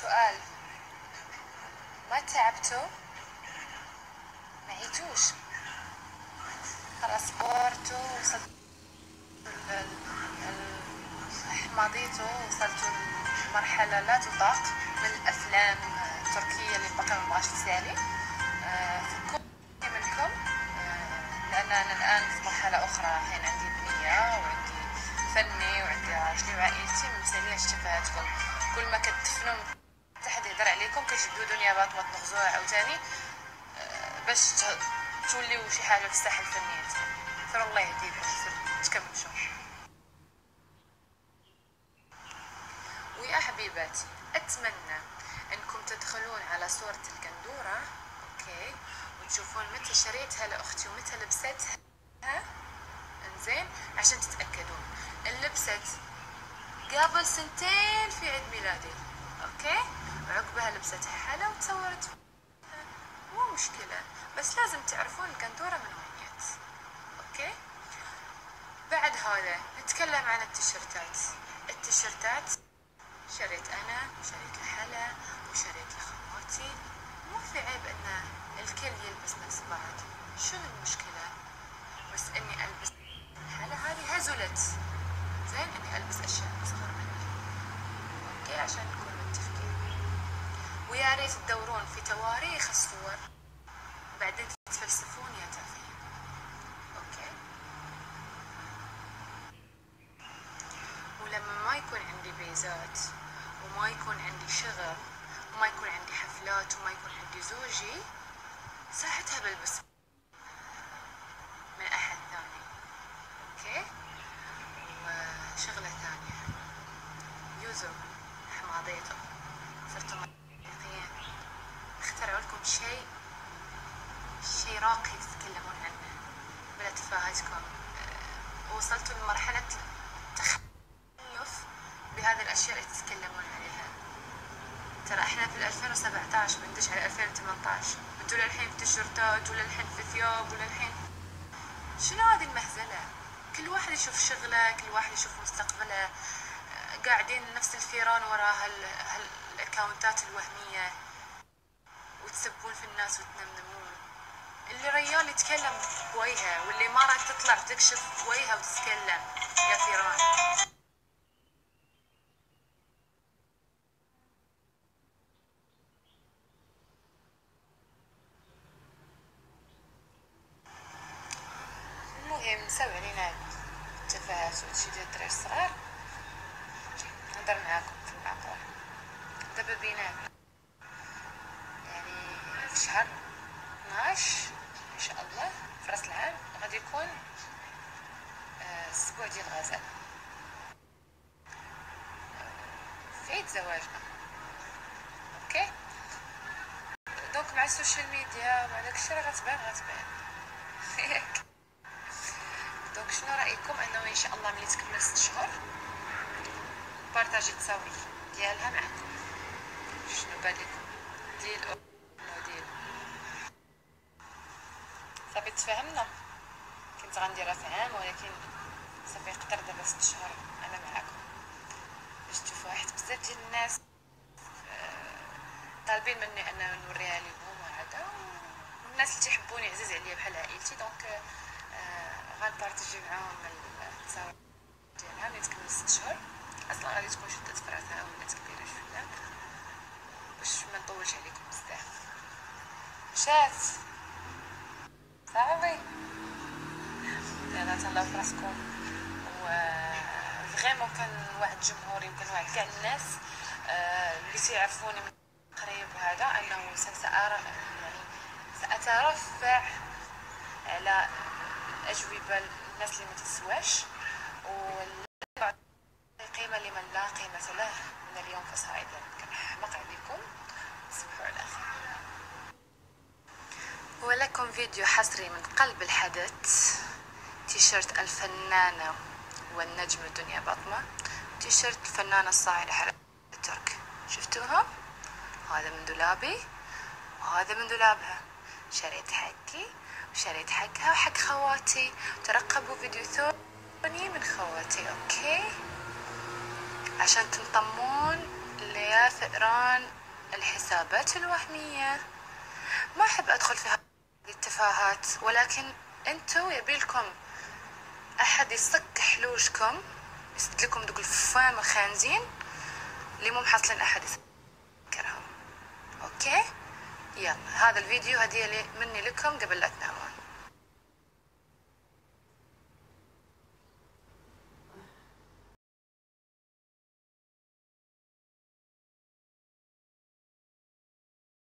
سؤال. ما تعبتوا؟ ما عيتوش. خلاص كبرتوا وصلتوا حماضيتوا وصلتوا لمرحلة لا تطاق من الأفلام التركية اللي بقى ما بغاش تسالي آه، منكم آه، لأن أنا الآن في مرحلة أخرى حين عندي بنية وعندي فني وعندي راجلي وعائلتي ما مسالياش تفاهاتكم كل ما كتفنوا يهدر عليكم كتجبدوا دنيا باطمة تنغزوها عاوتاني. آه، باش توليو شي حاجة في الساحة الفنية. غير الله يهديكم فر تكملوا ويا حبيباتي أتمنى أنكم تدخلون على صورة القندورة. okay. وتشوفون متى شريتها لأختي ومتى لبستها. إنزين. عشان تتأكدون. إن لبست قبل سنتين في عيد ميلادي. okay. وعقبها لبستها حلا وتصورت مو مشكلة بس لازم تعرفون القندورة من وين جت. okay؟ بعد هذا نتكلم عن التيشيرتات. التيشيرتات شريت أنا وشريت لحلا وشريت لخواتي مو في عيب إن الكل يلبس نفس بعض. شنو المشكلة؟ بس إني ألبس حلا هذه هزلت. زين إني ألبس أشياء أصغر مني. okay عشان نكون ويا ريت تدورون في تواريخ الصور. بعدين تتفلسفون يا تافهين okay. ولما ما يكون عندي بيزات وما يكون عندي شغل وما يكون عندي حفلات وما يكون عندي زوجي ساعتها بلبس شيء شيء راقي تتكلمون عنه بلا تفاهتكم. أه، وصلتوا لمرحلة تخلف بهذه الأشياء اللي تتكلمون عليها. ترى إحنا في 2017 بندش على 2018 أنتوا للحين في تيشيرتات وللحين في ثياب وللحين شنو هذه المهزلة؟ كل واحد يشوف شغلة كل واحد يشوف مستقبله. آه، قاعدين نفس الفيران وراء هال... هالاكونتات الوهمية. وتسبون في الناس وتنمنمون. اللي ريال يتكلم بوجهه واللي ما راح تطلع تكشف وجهها وتتكلم. يا فيران المهم نسوي علينا تفاهات وشي ديال الدراري الصغار نهضر معاكم في المعقول دابا في شهر 12 إن شاء الله. في رأس العام. غادي يكون آه، الأسبوع ديال غزال في عيد زواجنا. okay؟ donc مع ال social media مع داكشي راه غتبان غتبان. donc شنو رأيكم؟ أنه إن شاء الله ملي تكمل ست شهور partager التصاور ديالها معكم. شنو ديال أو ديال صافي تفاهمنا كنت غنديرها في عام ولكن صافي يقدر دابا ست شهور أنا معاكم. باش تشوفوا واحد بزاف ديال الناس آه، طالبين مني انه نوريها لهم وهذا والناس اللي تيحبوني عزيز عليا بحال عائلتي دونك آه، غنبارطاجي معاهم التصاور ديالها ملي تكمل ست شهور. أصلا غادي تكون شدت فراسها ولات كبيرة شوية. باش ما نطولش عليكم بزاف. مشات صافي يلا تهلاو في راسكم و فريمون كان واحد الجمهور يمكن واحد كاع الناس آه، اللي تيعرفوني من قريب وهذا أنه سأرى يعني سأترفع على أجوبة الناس اللي ما تسواش ولا قيمة لمن لا قيمة له من اليوم فصاعدا. فيديو حصري من قلب الحدث تيشيرت الفنانة والنجم دنيا باطمة تيشيرت الفنانة الصاعدة حلا الترك. شفتوها؟ هذا من دولابي وهذا من دولابها. شريت حقي وشريت حقها وحق خواتي. ترقبوا فيديو ثاني من خواتي okay؟ عشان تنطمون اللي يا فئران الحسابات الوهمية. ما أحب أدخل في التفاهات ولكن أنتوا يبيلكم أحد يصك حلوقكم يسد لكم دوك الفام الخانزين اللي مو محصلين أحد يسكرهم أوكي؟ يلا هذا الفيديو هدية مني لكم قبل لا تنامون.